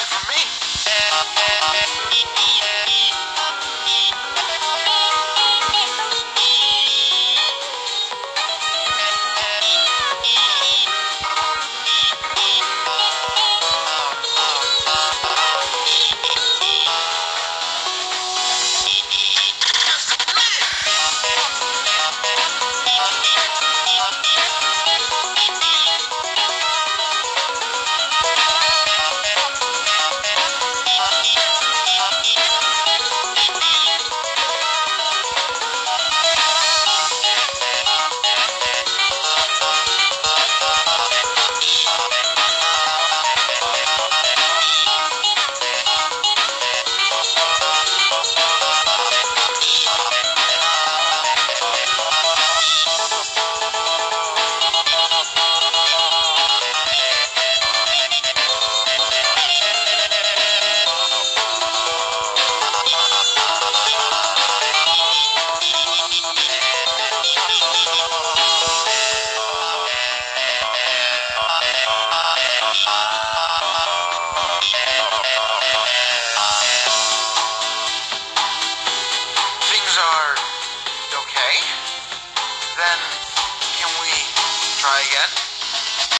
for me. Then can we try again?